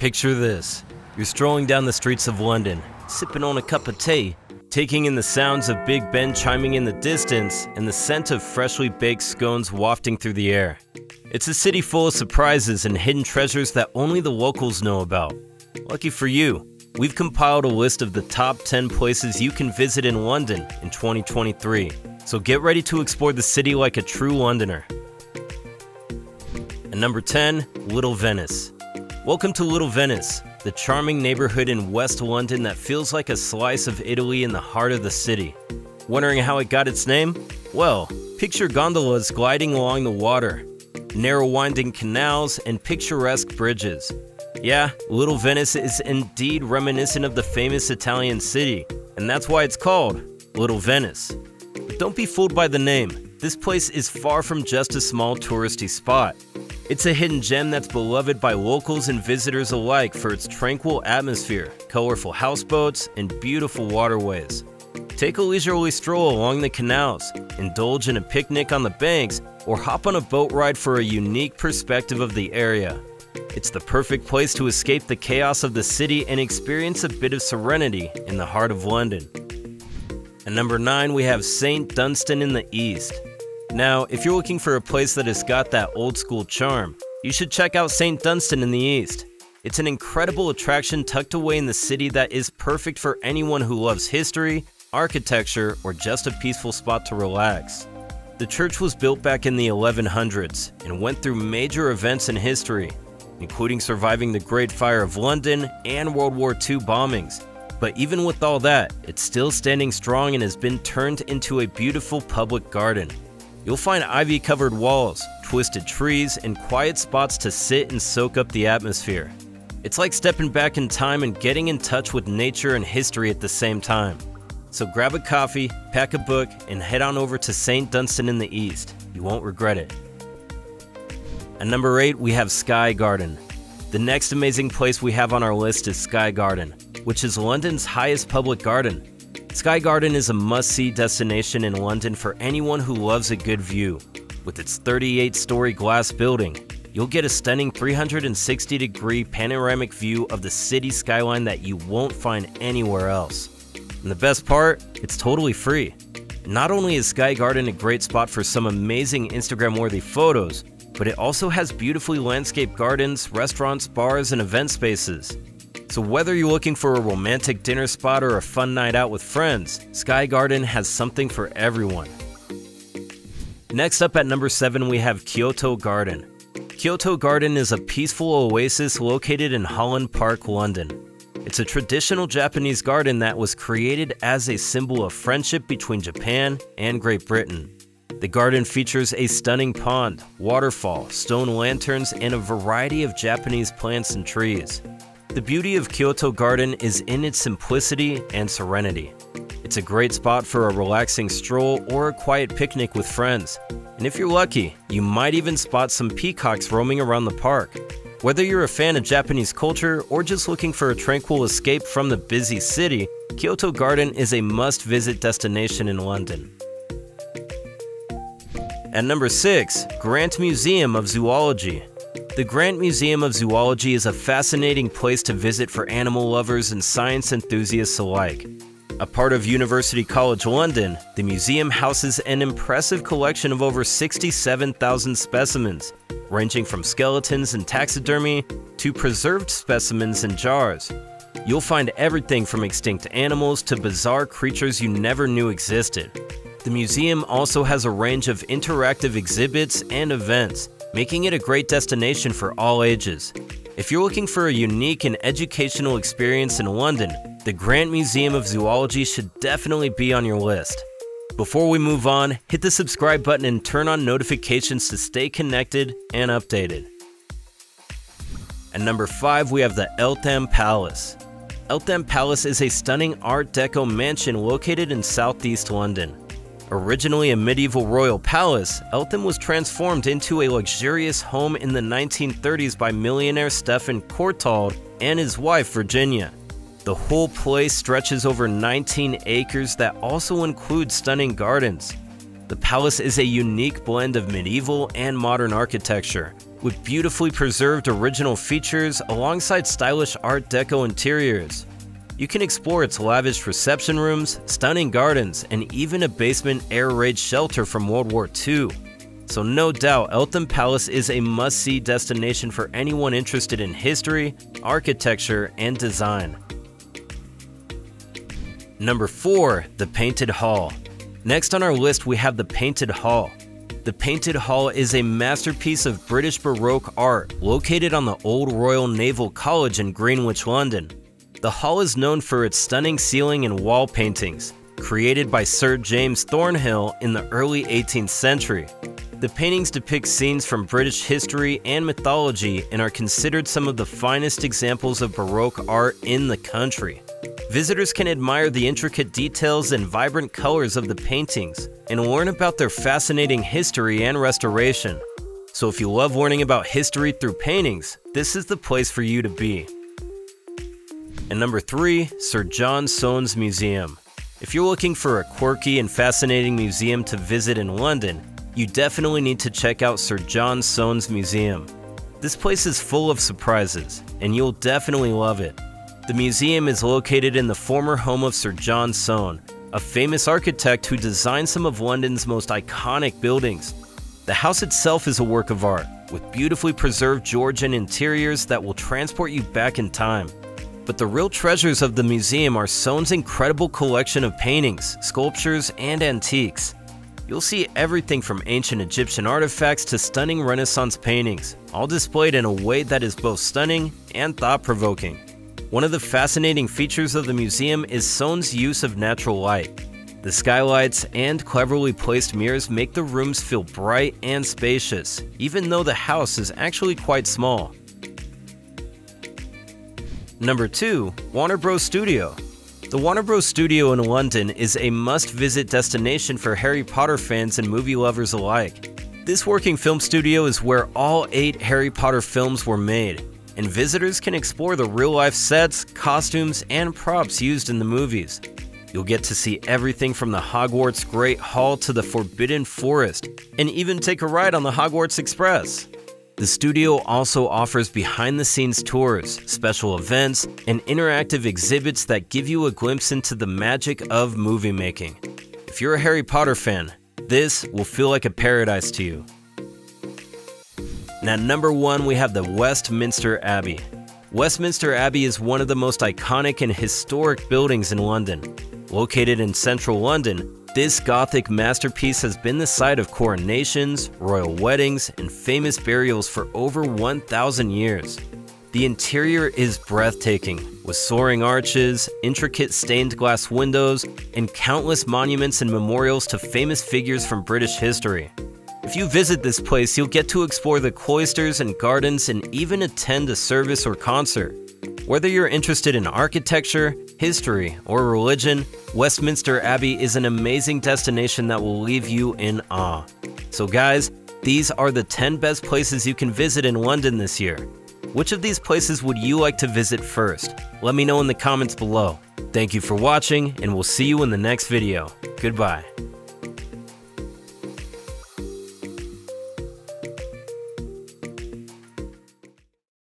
Picture this. You're strolling down the streets of London, sipping on a cup of tea, taking in the sounds of Big Ben chiming in the distance and the scent of freshly baked scones wafting through the air. It's a city full of surprises and hidden treasures that only the locals know about. Lucky for you, we've compiled a list of the top 10 places you can visit in London in 2023. So get ready to explore the city like a true Londoner. And number 10, Little Venice. Welcome to Little Venice, the charming neighborhood in West London that feels like a slice of Italy in the heart of the city. Wondering how it got its name? Well, picture gondolas gliding along the water, narrow winding canals, and picturesque bridges. Yeah, Little Venice is indeed reminiscent of the famous Italian city, and that's why it's called Little Venice. But don't be fooled by the name. This place is far from just a small touristy spot. It's a hidden gem that's beloved by locals and visitors alike for its tranquil atmosphere, colorful houseboats, and beautiful waterways. Take a leisurely stroll along the canals, indulge in a picnic on the banks, or hop on a boat ride for a unique perspective of the area. It's the perfect place to escape the chaos of the city and experience a bit of serenity in the heart of London. At number 9, we have St. Dunstan in the East. Now, if you're looking for a place that has got that old school charm, you should check out St. Dunstan in the East. It's an incredible attraction tucked away in the city that is perfect for anyone who loves history, architecture, or just a peaceful spot to relax. The church was built back in the 1100s and went through major events in history, including surviving the Great Fire of London and World War II bombings. But even with all that, it's still standing strong and has been turned into a beautiful public garden. You'll find ivy covered walls, twisted trees, and quiet spots to sit and soak up the atmosphere. It's like stepping back in time and getting in touch with nature and history at the same time. So grab a coffee, pack a book, and head on over to St. Dunstan in the East. You won't regret it. At number 8, we have Sky Garden. The next amazing place we have on our list is Sky Garden, which is London's highest public garden. Sky Garden is a must-see destination in London for anyone who loves a good view. With its 38-story glass building, you'll get a stunning 360-degree panoramic view of the city skyline that you won't find anywhere else. And the best part, it's totally free. Not only is Sky Garden a great spot for some amazing Instagram-worthy photos, but it also has beautifully landscaped gardens, restaurants, bars, and event spaces. So whether you're looking for a romantic dinner spot or a fun night out with friends, Sky Garden has something for everyone. Next up at number 7 we have Kyoto Garden. Kyoto Garden is a peaceful oasis located in Holland Park, London. It's a traditional Japanese garden that was created as a symbol of friendship between Japan and Great Britain. The garden features a stunning pond, waterfall, stone lanterns, and a variety of Japanese plants and trees. The beauty of Kyoto Garden is in its simplicity and serenity. It's a great spot for a relaxing stroll or a quiet picnic with friends. And if you're lucky, you might even spot some peacocks roaming around the park. Whether you're a fan of Japanese culture or just looking for a tranquil escape from the busy city, Kyoto Garden is a must-visit destination in London. At number 6, Grant Museum of Zoology. The Grant Museum of Zoology is a fascinating place to visit for animal lovers and science enthusiasts alike. A part of University College London, the museum houses an impressive collection of over 67,000 specimens, ranging from skeletons and taxidermy to preserved specimens in jars. You'll find everything from extinct animals to bizarre creatures you never knew existed. The museum also has a range of interactive exhibits and events, making it a great destination for all ages. If you're looking for a unique and educational experience in London, the Grant Museum of Zoology should definitely be on your list. Before we move on, hit the subscribe button and turn on notifications to stay connected and updated. At number 5, we have the Eltham Palace. Eltham Palace is a stunning Art Deco mansion located in southeast London. Originally a medieval royal palace, Eltham was transformed into a luxurious home in the 1930s by millionaire Stephen Courtauld and his wife Virginia. The whole place stretches over 19 acres that also include stunning gardens. The palace is a unique blend of medieval and modern architecture, with beautifully preserved original features alongside stylish Art Deco interiors. You can explore its lavish reception rooms, stunning gardens, and even a basement air raid shelter from World War II. So no doubt, Eltham Palace is a must-see destination for anyone interested in history, architecture, and design. Number 4. The Painted Hall Next on our list we have the Painted Hall. The Painted Hall is a masterpiece of British Baroque art located on the Old Royal Naval College in Greenwich, London. The hall is known for its stunning ceiling and wall paintings, created by Sir James Thornhill in the early 18th century. The paintings depict scenes from British history and mythology and are considered some of the finest examples of Baroque art in the country. Visitors can admire the intricate details and vibrant colors of the paintings and learn about their fascinating history and restoration. So if you love learning about history through paintings, this is the place for you to be. And number 3, Sir John Soane's Museum. If you're looking for a quirky and fascinating museum to visit in London, you definitely need to check out Sir John Soane's Museum. This place is full of surprises, and you'll definitely love it. The museum is located in the former home of Sir John Soane, a famous architect who designed some of London's most iconic buildings. The house itself is a work of art, with beautifully preserved Georgian interiors that will transport you back in time. But the real treasures of the museum are Soane's incredible collection of paintings, sculptures, and antiques. You'll see everything from ancient Egyptian artifacts to stunning Renaissance paintings, all displayed in a way that is both stunning and thought-provoking. One of the fascinating features of the museum is Soane's use of natural light. The skylights and cleverly placed mirrors make the rooms feel bright and spacious, even though the house is actually quite small. Number 2. Warner Bros. Studio The Warner Bros. Studio in London is a must-visit destination for Harry Potter fans and movie lovers alike. This working film studio is where all eight Harry Potter films were made, and visitors can explore the real-life sets, costumes, and props used in the movies. You'll get to see everything from the Hogwarts Great Hall to the Forbidden Forest, and even take a ride on the Hogwarts Express. The studio also offers behind the scenes tours, special events, and interactive exhibits that give you a glimpse into the magic of movie making. If you're a Harry Potter fan, this will feel like a paradise to you. Now, number one, we have the Westminster Abbey. Westminster Abbey is one of the most iconic and historic buildings in London. Located in central London, this Gothic masterpiece has been the site of coronations, royal weddings, and famous burials for over 1,000 years. The interior is breathtaking, with soaring arches, intricate stained glass windows, and countless monuments and memorials to famous figures from British history. If you visit this place, you'll get to explore the cloisters and gardens and even attend a service or concert. Whether you're interested in architecture, history, or religion, Westminster Abbey is an amazing destination that will leave you in awe. So, guys, these are the 10 best places you can visit in London this year. Which of these places would you like to visit first? Let me know in the comments below. Thank you for watching, and we'll see you in the next video. Goodbye.